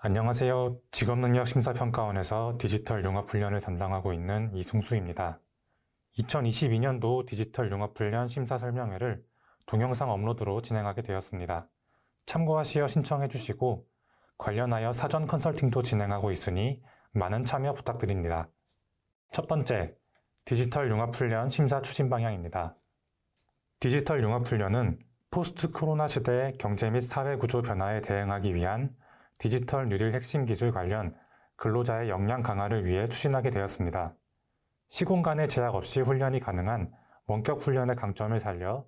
안녕하세요. 직업능력심사평가원에서 디지털 융합훈련을 담당하고 있는 이승수입니다. 2022년도 디지털 융합훈련 심사설명회를 동영상 업로드로 진행하게 되었습니다. 참고하시어 신청해 주시고 관련하여 사전 컨설팅도 진행하고 있으니 많은 참여 부탁드립니다. 첫 번째, 디지털 융합훈련 심사 추진 방향입니다. 디지털 융합훈련은 포스트 코로나 시대의 경제 및 사회 구조 변화에 대응하기 위한 디지털 뉴딜 핵심 기술 관련 근로자의 역량 강화를 위해 추진하게 되었습니다. 시공간의 제약 없이 훈련이 가능한 원격 훈련의 강점을 살려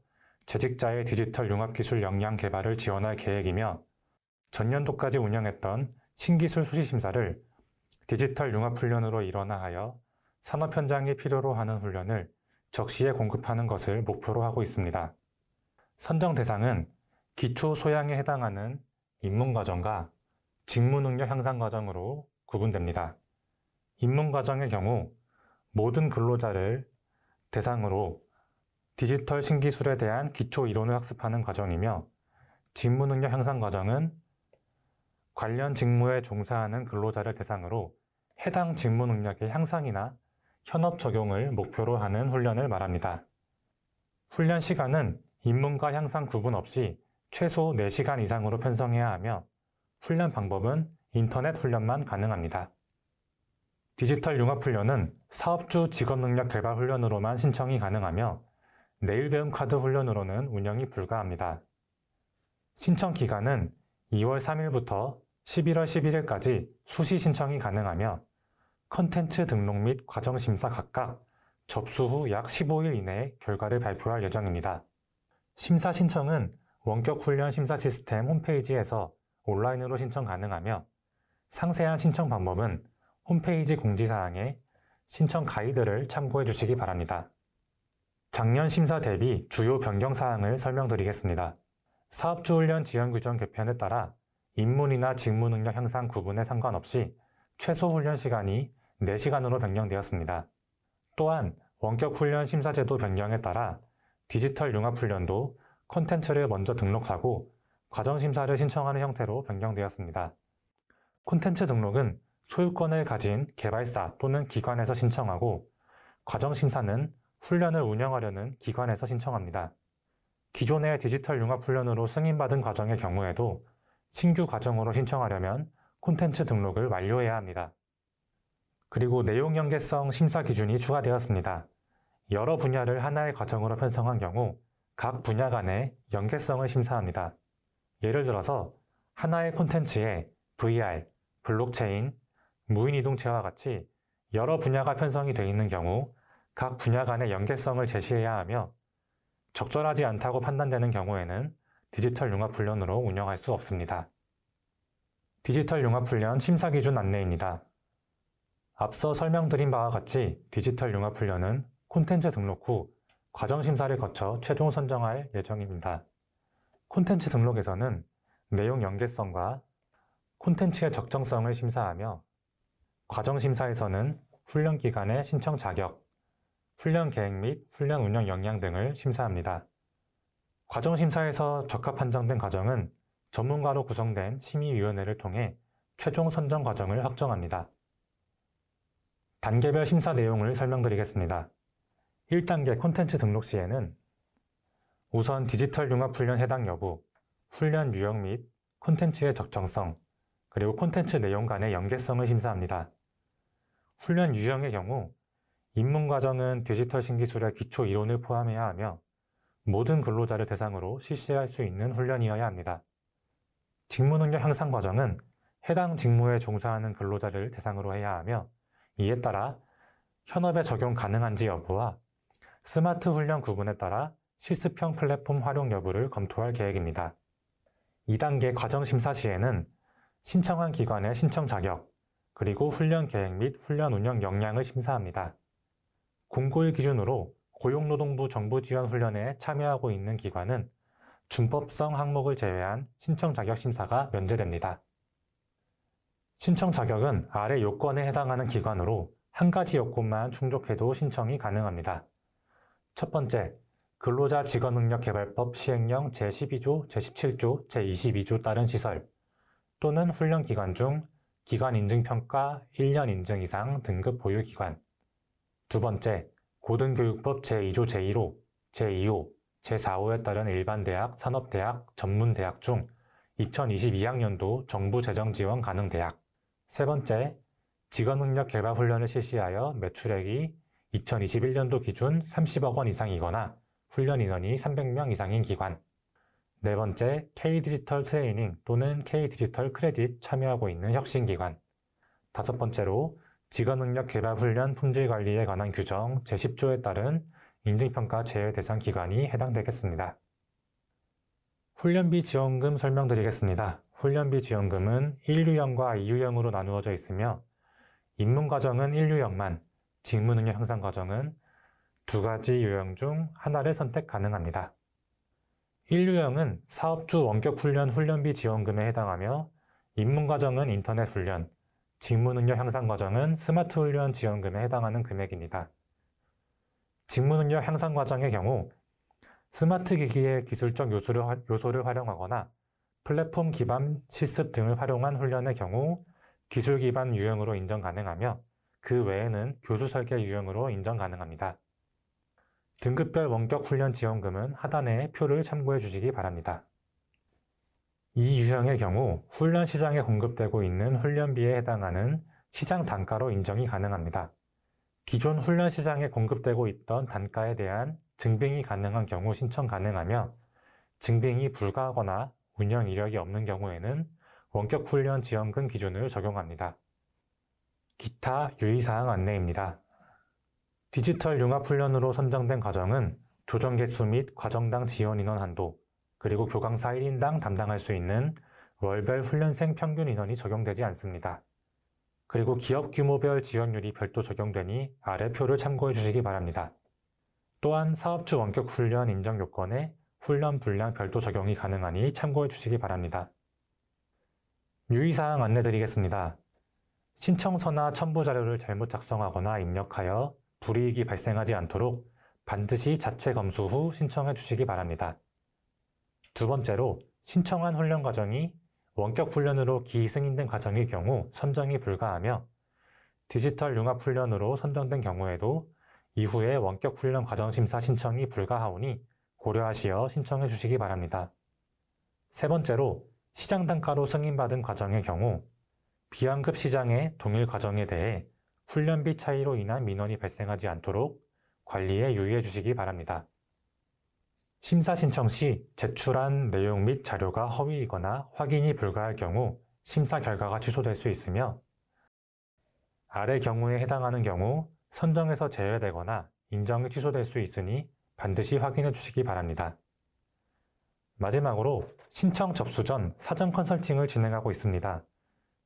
재직자의 디지털 융합 기술 역량 개발을 지원할 계획이며 전년도까지 운영했던 신기술 수시 심사를 디지털 융합 훈련으로 일원화하여 산업 현장이 필요로 하는 훈련을 적시에 공급하는 것을 목표로 하고 있습니다. 선정 대상은 기초 소양에 해당하는 입문과정과 직무 능력 향상 과정으로 구분됩니다. 입문 과정의 경우 모든 근로자를 대상으로 디지털 신기술에 대한 기초 이론을 학습하는 과정이며 직무 능력 향상 과정은 관련 직무에 종사하는 근로자를 대상으로 해당 직무 능력의 향상이나 현업 적용을 목표로 하는 훈련을 말합니다. 훈련 시간은 입문과 향상 구분 없이 최소 4시간 이상으로 편성해야 하며 훈련 방법은 인터넷 훈련만 가능합니다. 디지털 융합훈련은 사업주 직업능력 개발 훈련으로만 신청이 가능하며 내일 배움 카드 훈련으로는 운영이 불가합니다. 신청 기간은 2월 3일부터 11월 11일까지 수시 신청이 가능하며 컨텐츠 등록 및 과정 심사 각각 접수 후 약 15일 이내에 결과를 발표할 예정입니다. 심사 신청은 원격 훈련 심사 시스템 홈페이지에서 온라인으로 신청 가능하며 상세한 신청 방법은 홈페이지 공지사항에 신청 가이드를 참고해 주시기 바랍니다. 작년 심사 대비 주요 변경 사항을 설명드리겠습니다. 사업주 훈련 지원 규정 개편에 따라 입문이나 직무 능력 향상 구분에 상관없이 최소 훈련 시간이 4시간으로 변경되었습니다. 또한 원격 훈련 심사 제도 변경에 따라 디지털 융합 훈련도 콘텐츠를 먼저 등록하고 과정심사를 신청하는 형태로 변경되었습니다. 콘텐츠 등록은 소유권을 가진 개발사 또는 기관에서 신청하고 과정심사는 훈련을 운영하려는 기관에서 신청합니다. 기존의 디지털 융합 훈련으로 승인받은 과정의 경우에도 신규 과정으로 신청하려면 콘텐츠 등록을 완료해야 합니다. 그리고 내용 연계성 심사 기준이 추가되었습니다. 여러 분야를 하나의 과정으로 편성한 경우 각 분야 간의 연계성을 심사합니다. 예를 들어서 하나의 콘텐츠에 VR, 블록체인, 무인이동체와 같이 여러 분야가 편성이 되어 있는 경우 각 분야 간의 연계성을 제시해야 하며 적절하지 않다고 판단되는 경우에는 디지털 융합훈련으로 운영할 수 없습니다. 디지털 융합훈련 심사기준 안내입니다. 앞서 설명드린 바와 같이 디지털 융합훈련은 콘텐츠 등록 후 과정심사를 거쳐 최종 선정할 예정입니다. 콘텐츠 등록에서는 내용 연계성과 콘텐츠의 적정성을 심사하며 과정 심사에서는 훈련 기간의 신청 자격, 훈련 계획 및 훈련 운영 역량 등을 심사합니다. 과정 심사에서 적합 판정된 과정은 전문가로 구성된 심의위원회를 통해 최종 선정 과정을 확정합니다. 단계별 심사 내용을 설명드리겠습니다. 1단계 콘텐츠 등록 시에는 우선 디지털 융합 훈련 해당 여부, 훈련 유형 및 콘텐츠의 적정성, 그리고 콘텐츠 내용 간의 연계성을 심사합니다. 훈련 유형의 경우 입문 과정은 디지털 신기술의 기초 이론을 포함해야 하며 모든 근로자를 대상으로 실시할 수 있는 훈련이어야 합니다. 직무 능력 향상 과정은 해당 직무에 종사하는 근로자를 대상으로 해야 하며 이에 따라 현업에 적용 가능한지 여부와 스마트 훈련 구분에 따라 실습형 플랫폼 활용 여부를 검토할 계획입니다. 2단계 과정 심사 시에는 신청한 기관의 신청 자격, 그리고 훈련 계획 및 훈련 운영 역량을 심사합니다. 공고일 기준으로 고용노동부 정부 지원 훈련에 참여하고 있는 기관은 준법성 항목을 제외한 신청 자격 심사가 면제됩니다. 신청 자격은 아래 요건에 해당하는 기관으로 한 가지 요건만 충족해도 신청이 가능합니다. 첫 번째, 근로자 직업능력개발법 시행령 제12조, 제17조, 제22조 따른 시설. 또는 훈련 기간 중 기관 인증 평가 1년 인증 이상 등급 보유 기관. 두 번째, 고등교육법 제2조 제1호, 제2호, 제4호에 따른 일반 대학, 산업대학, 전문대학 중 2022학년도 정부 재정 지원 가능 대학. 세 번째, 직업능력 개발 훈련을 실시하여 매출액이 2021년도 기준 30억 원 이상이거나 훈련 인원이 300명 이상인 기관. 네 번째, K-디지털 트레이닝 또는 K-디지털 크레딧 참여하고 있는 혁신기관. 다섯 번째로, 직업능력 개발 훈련 품질 관리에 관한 규정 제10조에 따른 인증평가 제외 대상 기관이 해당되겠습니다. 훈련비 지원금 설명드리겠습니다. 훈련비 지원금은 1유형과 2유형으로 나누어져 있으며 입문 과정은 1유형만, 직무 능력 향상 과정은 두 가지 유형 중 하나를 선택 가능합니다. 1유형은 사업주 원격 훈련 훈련비 지원금에 해당하며 입문 과정은 인터넷 훈련, 직무 능력 향상 과정은 스마트 훈련 지원금에 해당하는 금액입니다. 직무 능력 향상 과정의 경우 스마트 기기의 기술적 요소를, 요소를 활용하거나 플랫폼 기반 실습 등을 활용한 훈련의 경우 기술 기반 유형으로 인정 가능하며 그 외에는 교수 설계 유형으로 인정 가능합니다. 등급별 원격 훈련 지원금은 하단의 표를 참고해 주시기 바랍니다. 이 유형의 경우 훈련 시장에 공급되고 있는 훈련비에 해당하는 시장 단가로 인정이 가능합니다. 기존 훈련 시장에 공급되고 있던 단가에 대한 증빙이 가능한 경우 신청 가능하며 증빙이 불가하거나 운영 이력이 없는 경우에는 원격 훈련 지원금 기준을 적용합니다. 기타 유의사항 안내입니다. 디지털 융합훈련으로 선정된 과정은 조정 개수 및 과정당 지원 인원 한도, 그리고 교강사 1인당 담당할 수 있는 월별 훈련생 평균 인원이 적용되지 않습니다. 그리고 기업 규모별 지원율이 별도 적용되니 아래 표를 참고해 주시기 바랍니다. 또한 사업주 원격 훈련 인정 요건에 훈련 분량 별도 적용이 가능하니 참고해 주시기 바랍니다. 유의사항 안내 드리겠습니다. 신청서나 첨부 자료를 잘못 작성하거나 입력하여 불이익이 발생하지 않도록 반드시 자체 검수 후 신청해 주시기 바랍니다. 두 번째로 신청한 훈련 과정이 원격 훈련으로 기승인된 과정의 경우 선정이 불가하며 디지털 융합 훈련으로 선정된 경우에도 이후에 원격 훈련 과정 심사 신청이 불가하오니 고려하시어 신청해 주시기 바랍니다. 세 번째로 시장 단가로 승인받은 과정의 경우 비환급 시장의 동일 과정에 대해 훈련비 차이로 인한 민원이 발생하지 않도록 관리에 유의해 주시기 바랍니다. 심사 신청 시 제출한 내용 및 자료가 허위이거나 확인이 불가할 경우 심사 결과가 취소될 수 있으며 아래 경우에 해당하는 경우 선정에서 제외되거나 인정이 취소될 수 있으니 반드시 확인해 주시기 바랍니다. 마지막으로 신청 접수 전 사전 컨설팅을 진행하고 있습니다.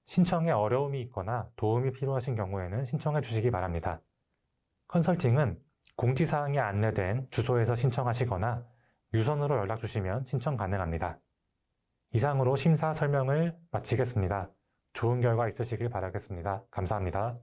신청에 어려움이 있거나 도움이 필요하신 경우에는 신청해 주시기 바랍니다. 컨설팅은 공지사항에 안내된 주소에서 신청하시거나 유선으로 연락 주시면 신청 가능합니다. 이상으로 심사 설명을 마치겠습니다. 좋은 결과 있으시길 바라겠습니다. 감사합니다.